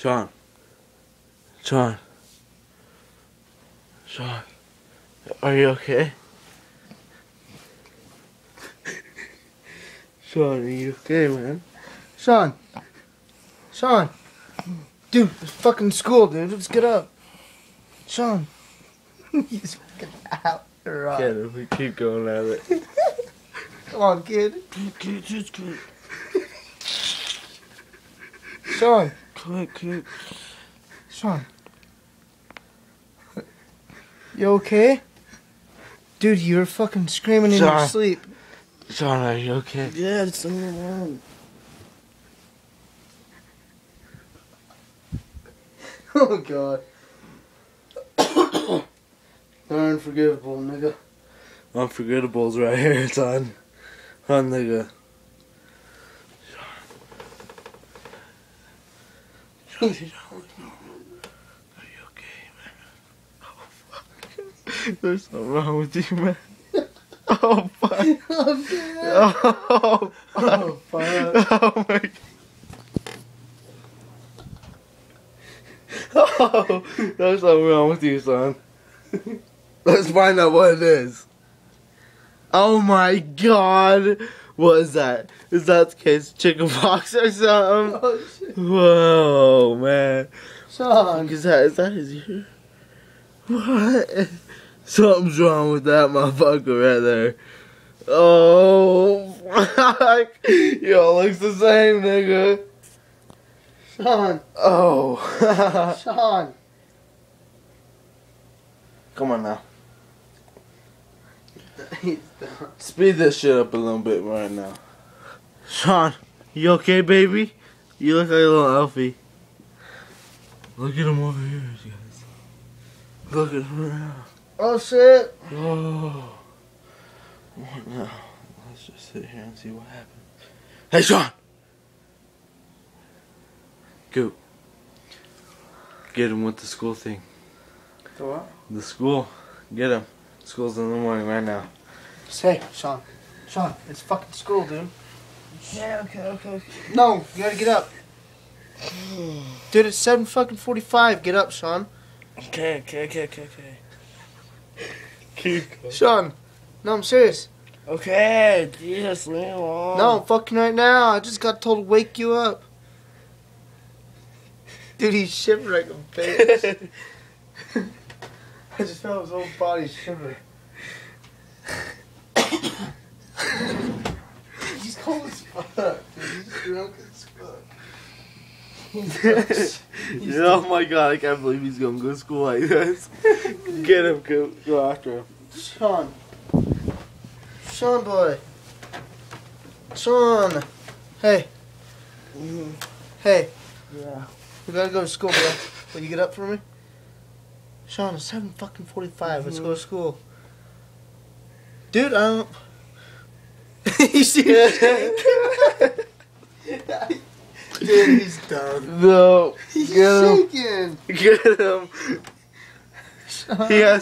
Sean. Sean. Sean. Are you okay? Sean, are you okay, man? Sean. Sean. Dude, it's fucking school, dude. Let's get up. Sean. He's fucking out. Right. Kid, if we keep going at it. Come on, kid. Kid, just kid. Sean. Quick, kid. Sean. You okay? Dude, you were fucking screaming in your Sean. sleep. Sean, are you okay? Yeah, it's leave me alone. Oh, God. They're unforgivable, nigga. Unforgettables right here, it's on. On nigga. Sean, Sean, Are you okay, man? Oh, fuck. There's something wrong with you, man. Oh, fuck. Oh, Oh, Oh, fuck. Oh my god. Oh, there's something wrong with you, son. Let's find out what it is. Oh my god. What is that? Is that the case chicken pox or something? Oh, shit. Whoa, man. Sean. Is that, is that his ear? What? Something's wrong with that motherfucker right there. Oh, fuck. Yo, looks the same, nigga. Sean. Oh. Sean. Come on now. He's. Speed this shit up a little bit right now. Sean, you okay, baby? You look like a little Elfie. Look at him over here, guys. Look at him now. Oh, shit. Oh. What now? Let's just sit here and see what happens. Hey, Sean! Go. Get him with the school thing. The what? The school. Get him. School's in the morning right now. Say, Sean. Sean, it's fucking school, dude. Yeah, okay, okay, okay. No, you gotta get up. Dude, it's seven fucking forty-five. Get up, Sean. Okay, okay, okay, okay, okay. Keep Sean. No, I'm serious. Okay, Jesus, leave me alone. No, fucking right now. I just got told to wake you up. Dude, he's shivering like a bitch. I just felt his whole body shiver. he's cold as fuck, dude. He's drunk as fuck. He's oh my god, I can't believe he's gonna go to school like this. Get him, go, go after him. Sean. Sean boy. Sean. Hey. Mhm. Hey. Yeah. We gotta go to school, bro. Will you get up for me? Sean, it's seven fucking forty-five. Let's go to mm-hmm. school. Dude, I don't. you see that? Dude, he's done. No, He's Get him. shaking. get him. Sean. He has